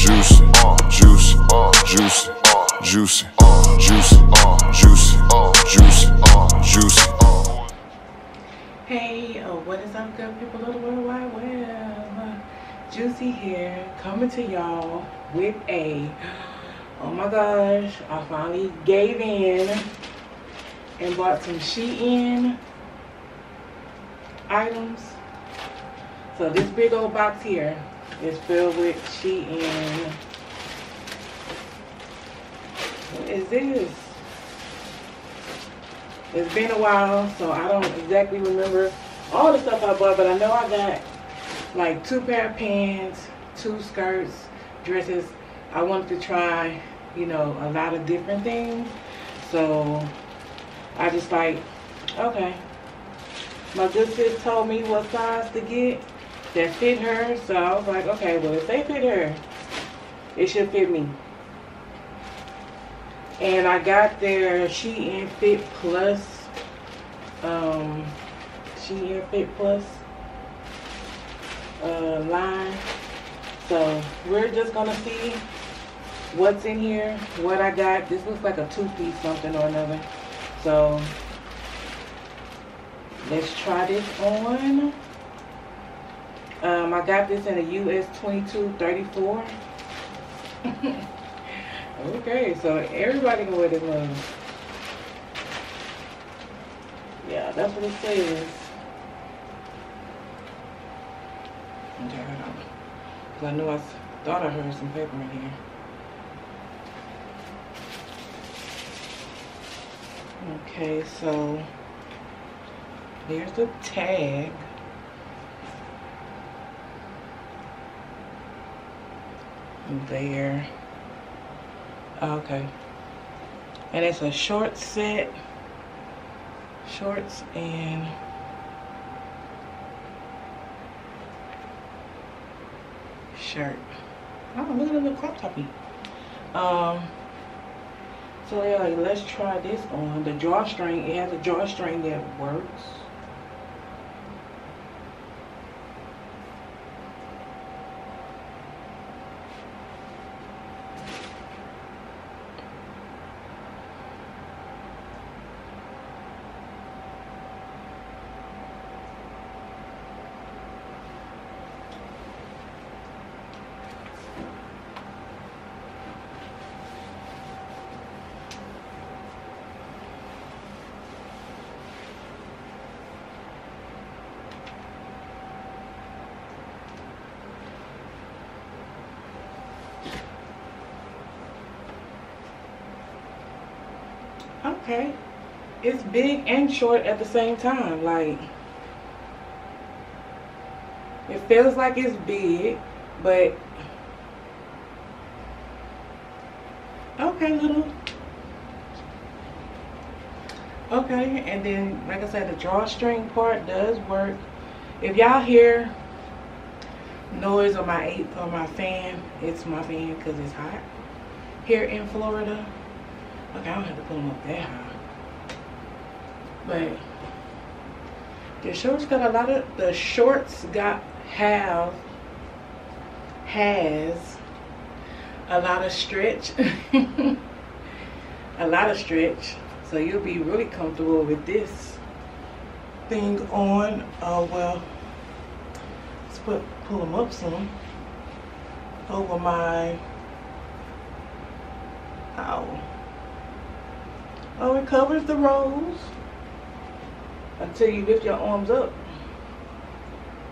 juicy, juicy, juicy, juicy, juicy, juicy, juicy, juicy. Hey, oh, what is up, good people of the World Wide Web? Juicy here, coming to y'all with a, oh my gosh, I finally gave in and bought some Shein items. So this big old box here is filled with Shein. What is this? It's been a while, so I don't exactly remember all the stuff I bought, but I know I got like two pair of pants, two skirts, dresses. I wanted to try, you know, a lot of different things. So I just like, okay. My good sis told me what size to get that fit her. So I was like, okay, well, if they fit her, it should fit me. And I got their Shein Fit Plus, um, she Shein Fit Plus uh, line. So we're just gonna see what's in here, what I got. This looks like a two-piece something or another. So let's try this on. Um, I got this in a US 2234. okay, so everybody can wear this one. Yeah, that's what it says. Okay, hold on. Cause I knew I thought I heard some paper in here. Okay, so here's the tag. There. Okay. And it's a short set. Shorts and shirt. Oh, look at the little crop toppy. Um, so yeah, let's try this on. The drawstring, it has a drawstring that works. Okay. It's big and short at the same time. Like, it feels like it's big, but okay, little. Okay, and then, like I said, the drawstring part does work. If y'all hear noise on my or my fan, it's my fan because it's hot here in Florida. Okay, I don't have to put them up that high. But the shorts got a lot of the shorts got have has a lot of stretch. a lot of stretch. So you'll be really comfortable with this thing on. Oh well let's put pull them up some over my ow. Oh, it covers the rolls until you lift your arms up.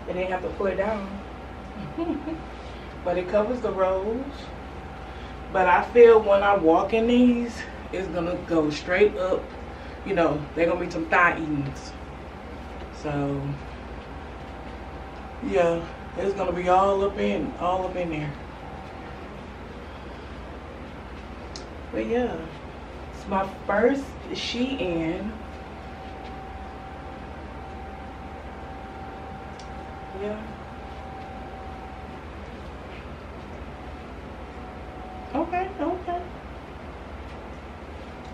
And then have to pull it down. but it covers the rolls. But I feel when I walk in these, it's gonna go straight up. You know, they're gonna be some thigh eatings. So yeah, it's gonna be all up in all up in there. But yeah, my first Shein. Yeah. Okay, okay.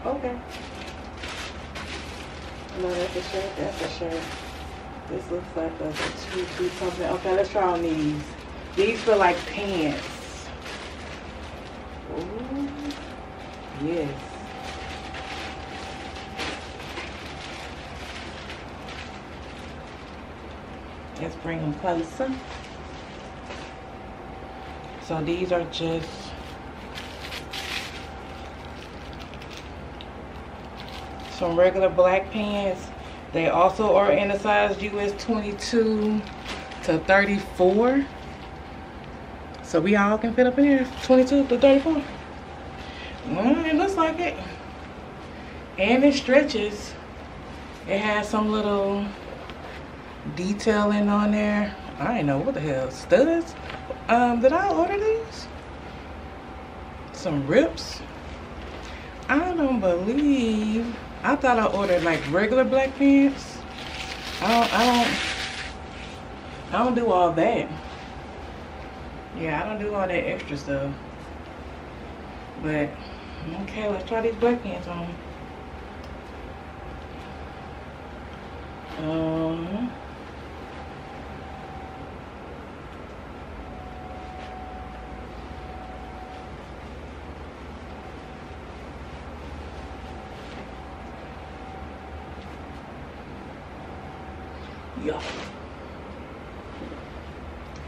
Okay. No, that's a shirt, that's a shirt. This looks like a two two something. Okay, let's try on these. These feel like pants. Ooh, yes. Let's bring them closer. So these are just some regular black pants. They also are in a size US 22 to 34. So we all can fit up in here, 22 to 34. Well, it looks like it. And it stretches. It has some little detailing on there. I ain't know what the hell, studs? Um, did I order these? Some rips. I don't believe. I thought I ordered like regular black pants. I don't. I don't. I don't do all that. Yeah, I don't do all that extra stuff. But okay, let's try these black pants on. Um.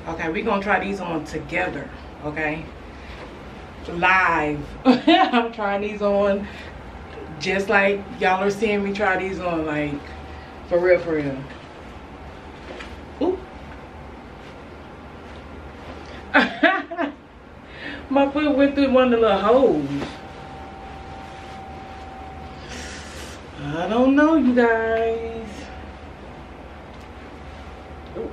Okay, we're gonna try these on together, okay? Live. I'm trying these on just like y'all are seeing me try these on, like, for real, for real. Ooh. My foot went through one of the little holes. I don't know, you guys. Ooh.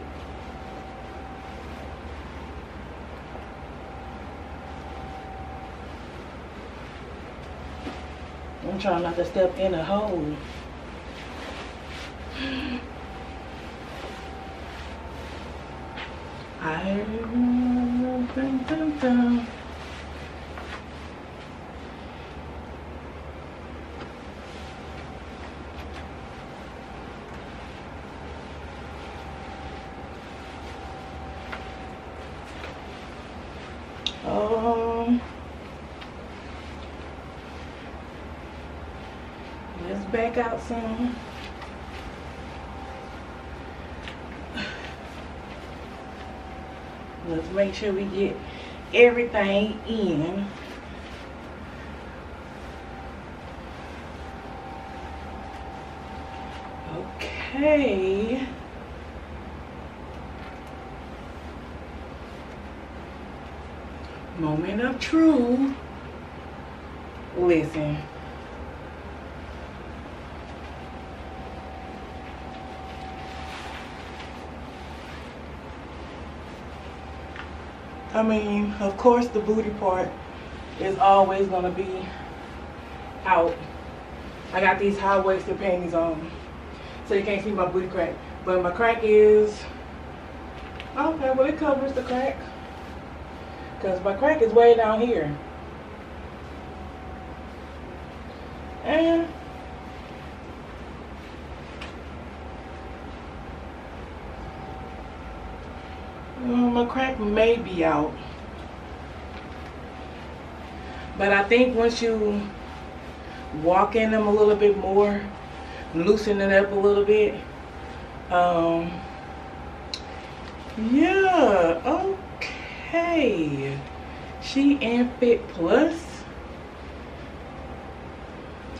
I'm trying not to step in a hole. I dun, dun, dun. Um, let's back out some. Let's make sure we get everything in. Okay. Moment of truth. Listen. I mean, of course, the booty part is always gonna be out. I got these high-waisted panties on, so you can't see my booty crack. But my crack is okay. Well, it covers the crack because my crack is way down here. And Mm, my crack may be out. But I think once you walk in them a little bit more, loosen it up a little bit, um, yeah, okay. Shein Fit Plus.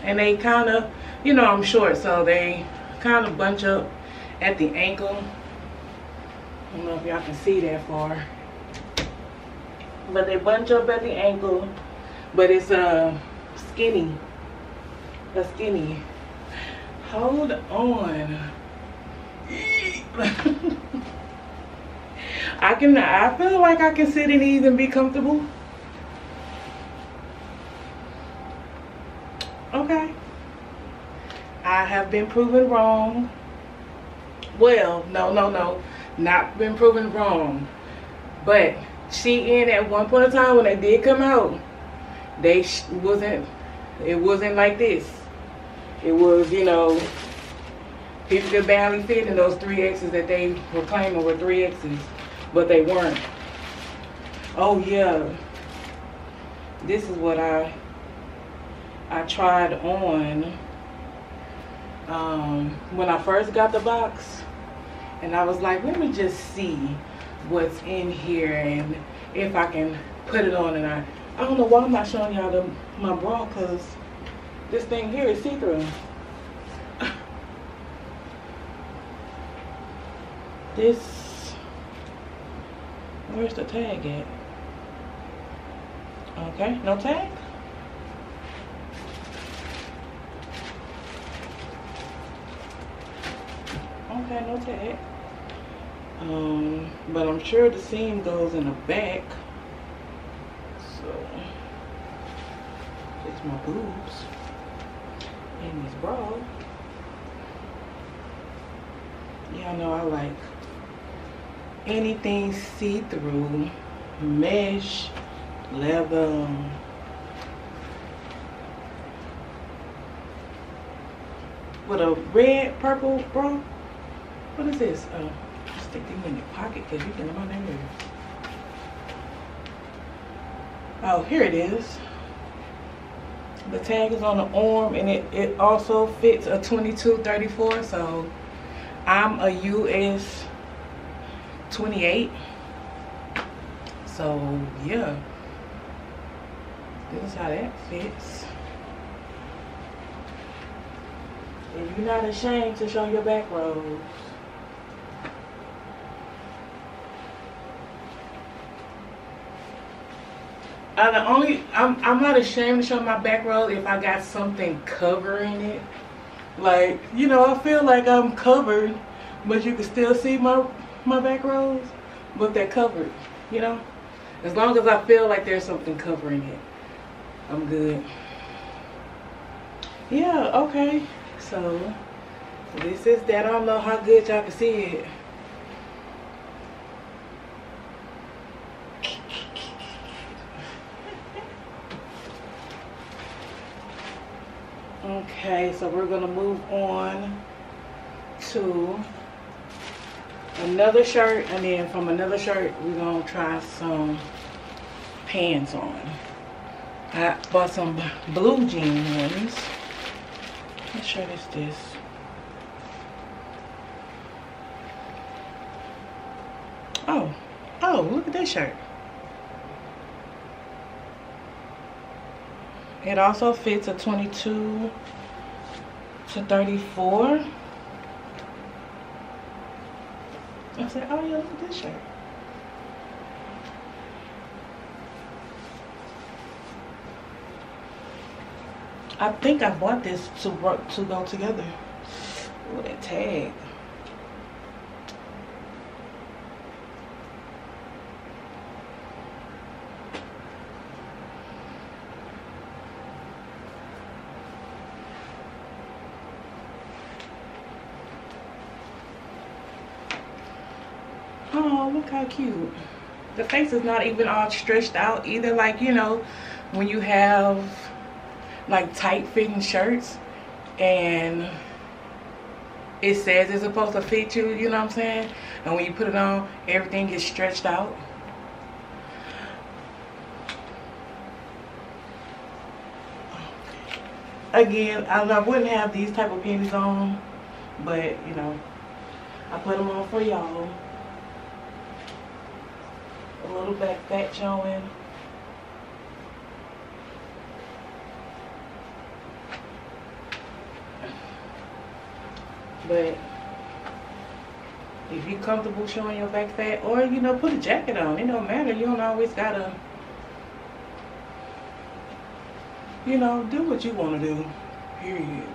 And they kind of, you know, I'm short, so they kind of bunch up at the ankle. I don't know if y'all can see that far. But they bunch up at the ankle. But it's a uh, skinny. A skinny. Hold on. I can I feel like I can sit in these and be comfortable. Okay. I have been proven wrong. Well, no, no, no not been proven wrong. But Shein at one point in time when they did come out, they wasn't, it wasn't like this. It was, you know, people could barely fit in those three X's that they were claiming were three X's, but they weren't. Oh yeah. this is what I I tried on um, when I first got the box and I was like let me just see what's in here and if I can put it on and I I don't know why I'm not showing y'all the my bra because this thing here is see-through. This where's the tag at? Okay no tag? Okay no tag um but i'm sure the seam goes in the back. So it's my boobs. In this bra. Y'all know i like anything see-through mesh leather. With a red purple bra? What is this? Oh stick them in your pocket because you can them on there. Oh here it is. The tag is on the arm and it, it also fits a 2234 so i'm a us 28 so yeah. This is how that fits. And you're not ashamed to show your back rows Uh, the only I'm I'm not ashamed to show my back row if I got something covering it. Like you know, I feel like I'm covered, but you can still see my my back rows, but they're covered. You know, as long as I feel like there's something covering it, I'm good. Yeah. Okay. So this is that. I don't know how good y'all can see it. Okay, so we're gonna move on to another shirt and then from another shirt we're gonna try some pants on. I bought some blue jean ones. What shirt is this? Oh, oh, look at this shirt. It also fits a 22 to 34. I said, oh yeah, look at this shirt. I think I bought this to work to go together. with that tag. Oh, look how cute. The face is not even all stretched out either. Like, you know, when you have like tight fitting shirts and it says it's supposed to fit you, you know what I'm saying? And when you put it on, everything gets stretched out. Again, I, I wouldn't have these type of panties on, but you know, I put them on for y'all. Little back fat showing. But if you're comfortable showing your back fat, or you know, put a jacket on. It don't matter. You don't always gotta, you know, do what you want to do. Period.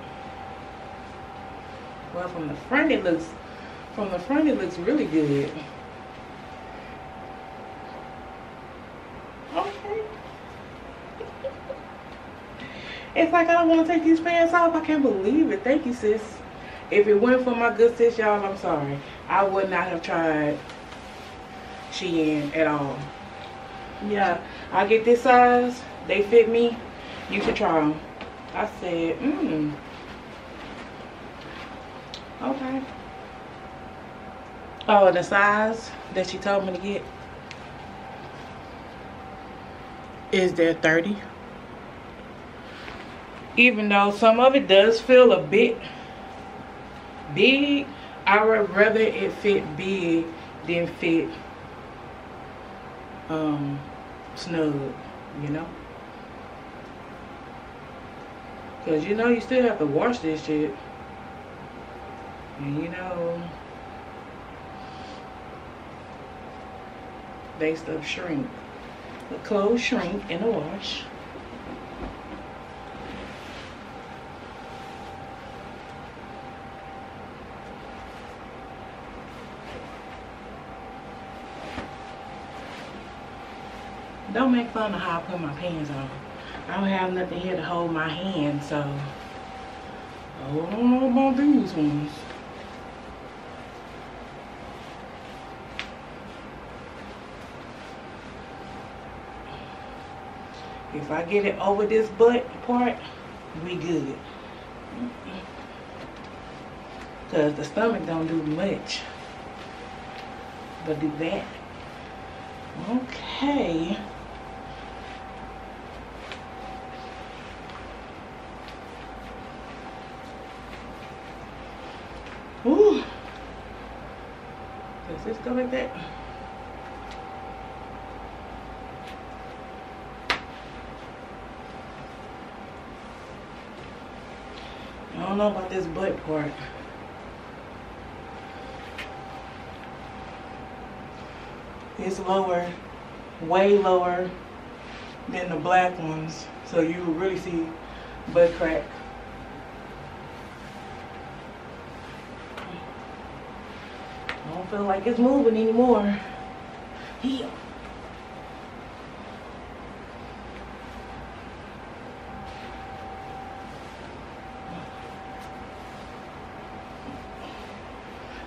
Well, from the front it looks, from the front it looks really good. Okay. It's like I don't want to take these pants off. I can't believe it. Thank you, sis. If it weren't for my good sis, y'all, I'm sorry. I would not have tried Shein at all. Yeah, I get this size. They fit me. You should try them. I said, mmm. Okay. Oh, the size that she told me to get is their 30 even though some of it does feel a bit big I would rather it fit big than fit um snug you know? Because you know you still have to wash this shit. And you know they stuff shrink. The clothes shrink in the wash Don't make fun of how I put my pants on. I don't have nothing here to hold my hand, so oh, I don't know about these ones. If I get it over this butt part, we good. Cause the stomach don't do much. But do that. Okay. Ooh. Does this go like that? I don't know about this butt part. It's lower, way lower than the black ones. So you really see butt crack. I don't feel like it's moving anymore. Here.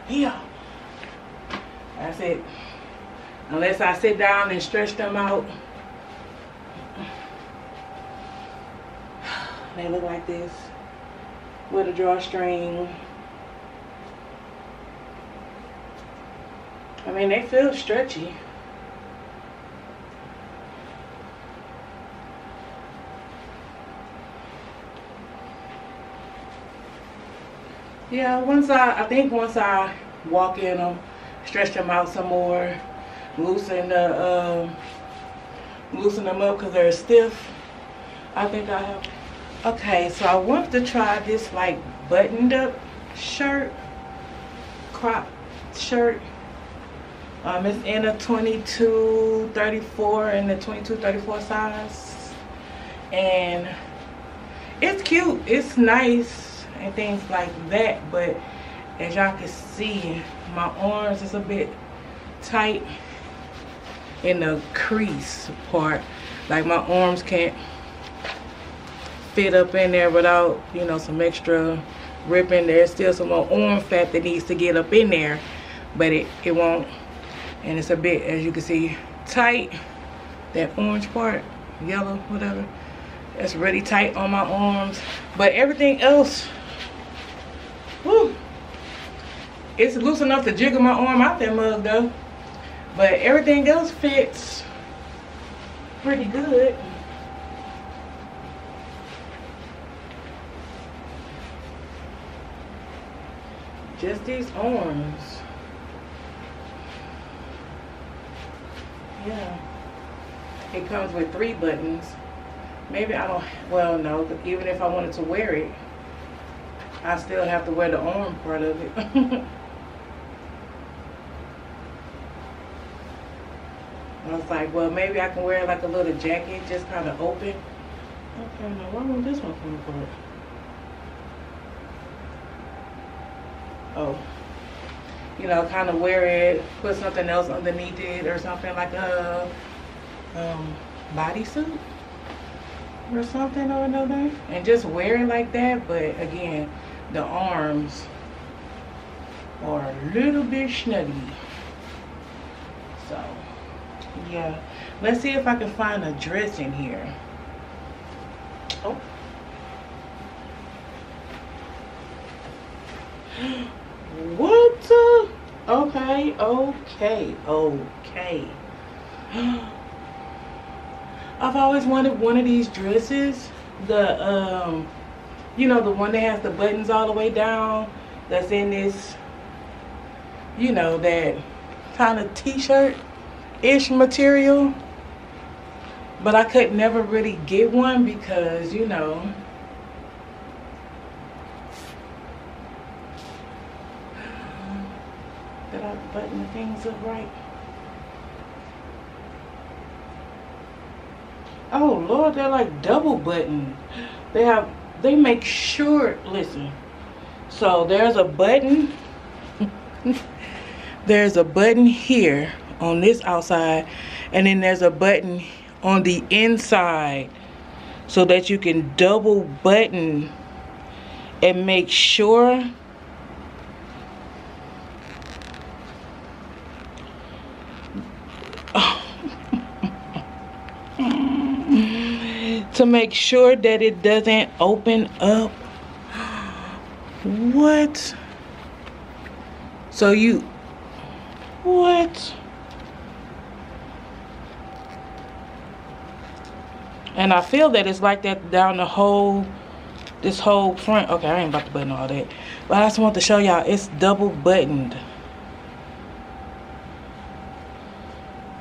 Here. Uh, that's it. Unless I sit down and stretch them out. They look like this. With a drawstring. I mean, they feel stretchy. Yeah, once I, I think once I walk in them, stretch them out some more, loosen the, um, loosen them up because they're stiff. I think I have. Okay, so I want to try this like buttoned up shirt, crop shirt. Um, it's in a 22, 34 and the 22, 34 size. And it's cute, it's nice and things like that. But as y'all can see, my arms is a bit tight in the crease part. Like my arms can't fit up in there without, you know, some extra ripping. There's still some more arm fat that needs to get up in there, but it, it won't and it's a bit as you can see tight. That orange part yellow whatever. It's really tight on my arms. But everything else whew, it's loose enough to jiggle my arm out that mug though. But everything else fits pretty good. Just these arms Yeah. It comes with three buttons. Maybe I don't, well, no, even if I wanted to wear it, I still have to wear the arm part of it. I was like, well, maybe I can wear like a little jacket, just kind of open. Okay, now why won't this one come apart? Oh you know, kind of wear it, put something else underneath it or something like a um, bodysuit or something or another. And just wear it like that. But again, the arms are a little bit snuggy. So, yeah. Let's see if I can find a dress in here. Oh. What? Okay, okay, okay. I've always wanted one of these dresses. The, um, you know, the one that has the buttons all the way down. That's in this, you know, that kind of t-shirt-ish material. But I could never really get one because, you know, did I button the things up right? Oh Lord, they're like double button. They have, they make sure, listen. So there's a button. there's a button here on this outside. And then there's a button on the inside. So that you can double button and make sure to make sure that it doesn't open up. What? So you, what? And I feel that it's like that down the whole, this whole front. Okay, I ain't about to button all that. But I just want to show y'all, it's double buttoned.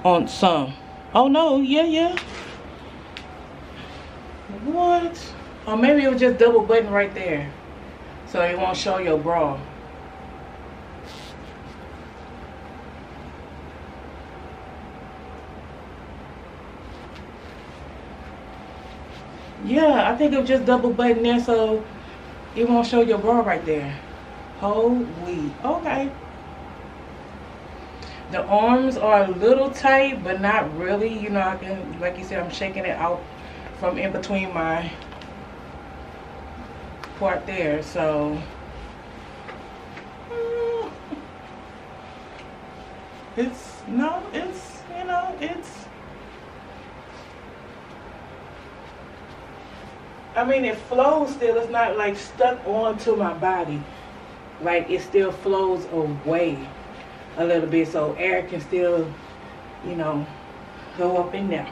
On some. Oh no, yeah, yeah. What? Or maybe it was just double button right there. So it won't show your bra. Yeah, I think it was just double button there so it won't show your bra right there. Holy. Okay. The arms are a little tight, but not really. You know, I can, like you said, I'm shaking it out from in between my part there. So it's no, it's you know, it's. I mean, it flows still. It's not like stuck onto my body. Like it still flows away a little bit, so air can still, you know, go up in there.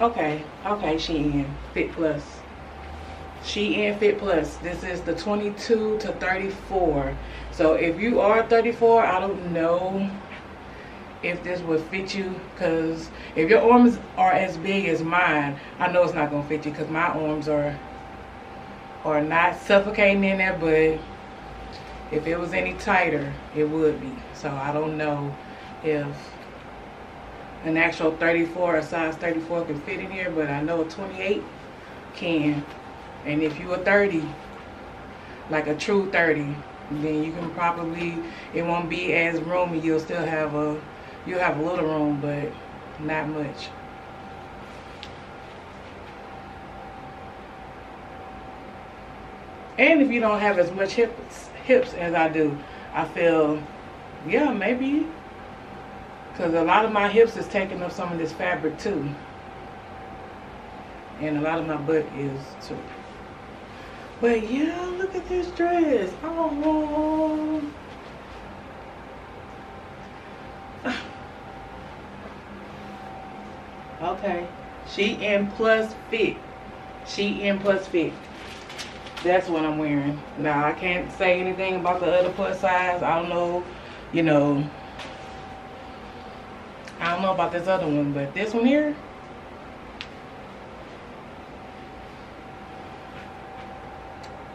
Okay, okay, Shein Fit Plus. Shein Fit Plus. This is the 22 to 34. So if you are 34, I don't know if this would fit you because if your arms are as big as mine, I know it's not to fit you because my arms are are not suffocating in there, but if it was any tighter, it would be. So I don't know if an actual 34, a size 34 can fit in here, but I know a 28 can. And if you are 30, like a true 30, then you can probably, it won't be as roomy. You'll still have a, you'll have a little room, but not much. And if you don't have as much hips, hips as I do, I feel, yeah, maybe because a lot of my hips is taking up some of this fabric too. And a lot of my butt is too. But yeah, look at this dress. Oh. Okay. Shein plus fit. Shein plus fit. That's what I'm wearing. Now, I can't say anything about the other plus size. I don't know, you know, I don't know about this other one, but this one here,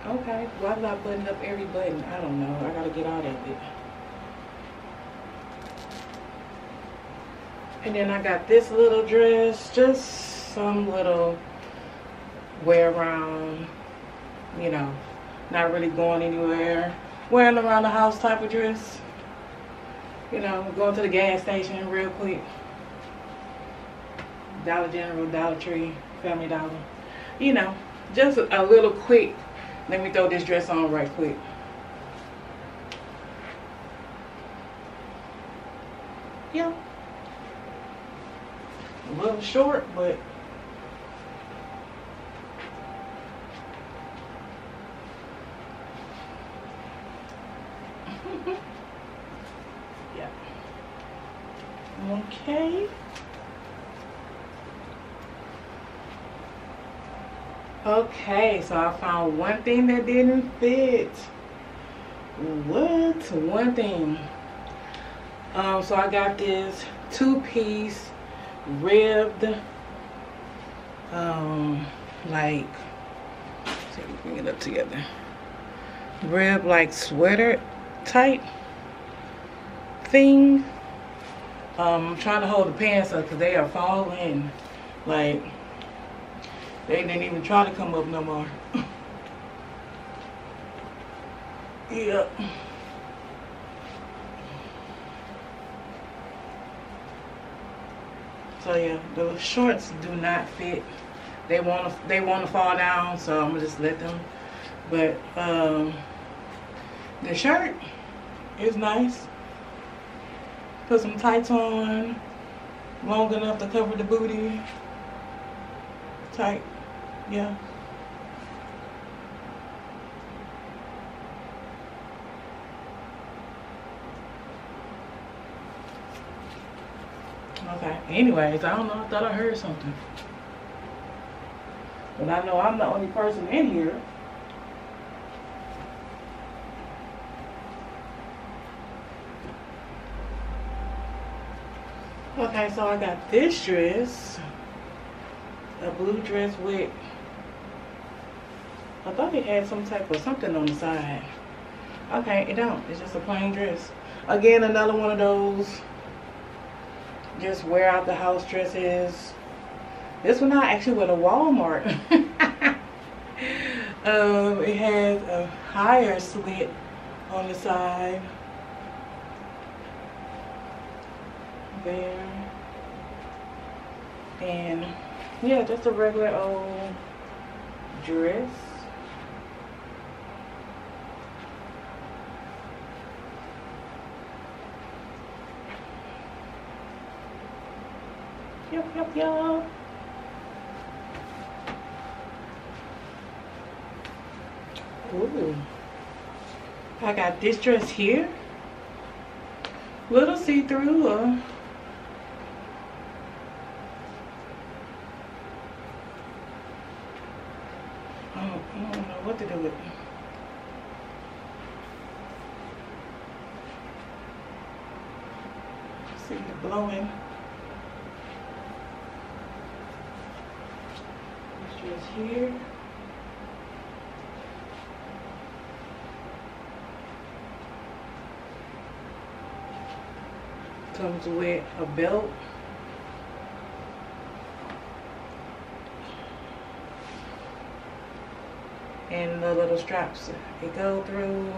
Okay, why did I button up every button? I don't know. I gotta get out of it. And then I got this little dress, just some little wear around, you know, not really going anywhere. Wearing around the house type of dress you know, going to the gas station real quick. Dollar General, Dollar Tree, Family Dollar. You know, just a little quick. Let me throw this dress on right quick. Yeah. A little short, but Yeah. Okay. Okay, so I found one thing that didn't fit. What? One thing. Um, so I got this two-piece ribbed, um, like, see if we bring it up together. Rib like sweater type thing. Um, I'm trying to hold the pants up because they are falling. Like, they didn't even try to come up no more. yep. So yeah, the shorts do not fit. They want to they want to fall down, so I'm gonna just let them. But um, the shirt is nice. Put some tights on, long enough to cover the booty. Tight. Yeah. Okay. Anyways, I don't know. I thought I heard something. But I know I'm the only person in here. Okay, so I got this dress a blue dress with I thought it had some type of something on the side. Okay, it don't. It's just a plain dress. Again, another one of those just wear out the house dresses. This one I actually went to Walmart. um, it has a higher slit on the side. There. And yeah, just a regular old dress. Yep, yep, yep. Ooh. I got this dress here. Little see-through. Uh, what to do with it. See it blowing. It's just here. Comes with a belt. and the little straps They go through.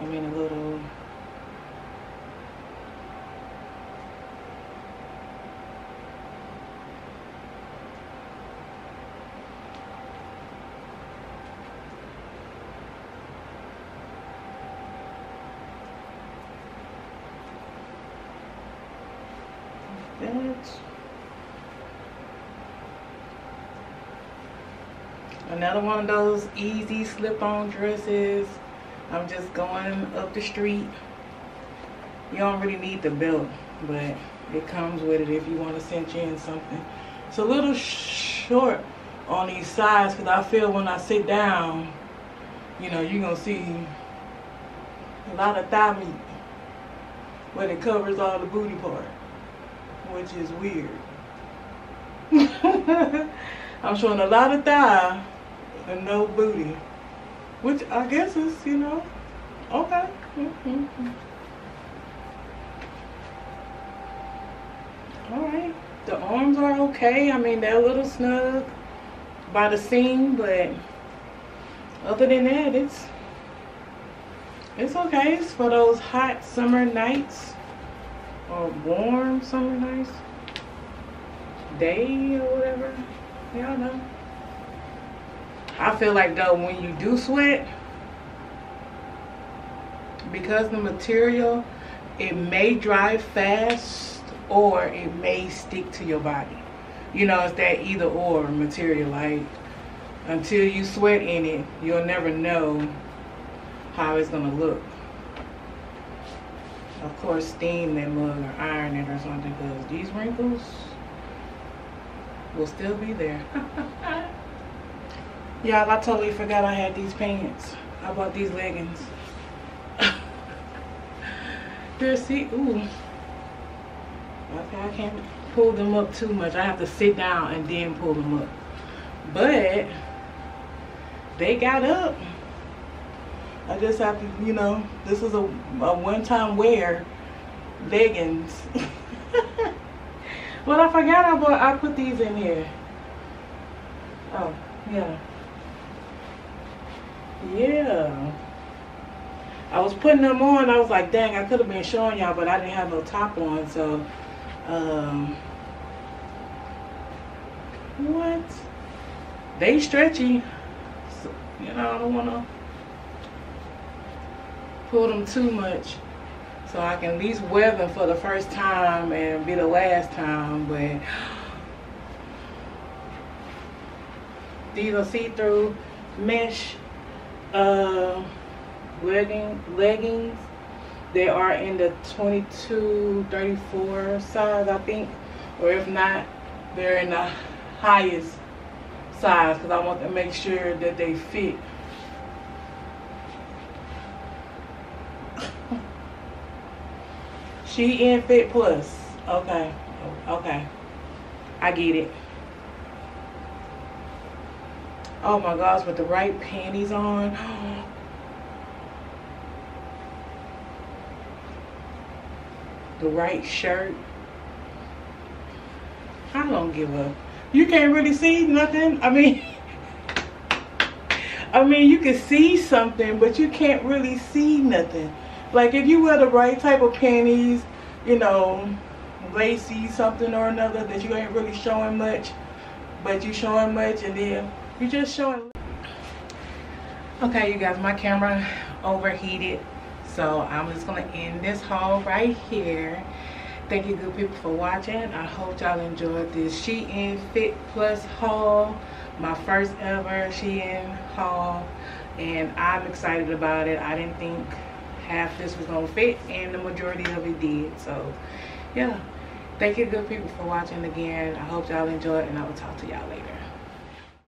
I mean a little that. Another one of those easy slip-on dresses. I'm just going up the street. You don't really need the belt, but it comes with it if you want to cinch in something. It's a little short on these sides because I feel when I sit down, you know, you're to see a lot of thigh meat but it covers all the booty part, which is weird. I'm showing a lot of thigh and no booty. Which I guess is, you know, okay. Mm-hmm. Alright. The arms are okay. I mean, they're a little snug by the seam, but other than that, it's it's okay. It's for those hot summer nights or warm summer nights, day or whatever. Y'all know. I feel like though when you do sweat, because the material, it may dry fast or it may stick to your body. You know, it's that either or material. Like, until you sweat in it, you'll never know how it's gonna look. of course, steam that mug or iron it or something because these wrinkles will still be there. Y'all, I totally forgot I had these pants. I bought these leggings. Here, see, ooh. Okay, I can't pull them up too much. I have to sit down and then pull them up. But they got up. I just have to, you know, this is a, a one-time wear leggings. but I forgot I bought, I put these in here. Oh, yeah. Yeah. I was putting them on. I was like, dang, I could have been showing y'all, but I didn't have no top on. So, um, what? They stretchy. So, you know, I don't want to pull them too much. So I can at least wear them for the first time and be the last time. But these are see-through mesh uh, legging, leggings. They are in the 22, 34 size, I think. Or if not, they're in the highest size because I want to make sure that they fit. Shein Fit Plus. Okay. Okay. I get it. Oh my gosh, with the right panties on. The right shirt. I don't give up. You can't really see nothing. I mean, I mean, you can see something, but you can't really see nothing. Like if you wear the right type of panties, you know, lacy something or another that you ain't really showing much, but you showing much and then you just showing. Okay, you guys, my camera overheated. So I'm just to end this haul right here. Thank you good people for watching. I hope y'all enjoyed this Shein Fit Plus haul. My first ever Shein haul. And I'm excited about it. I didn't think half this was to fit and the majority of it did. So yeah. Thank you good people for watching again. I hope y'all enjoyed and I will talk to y'all later.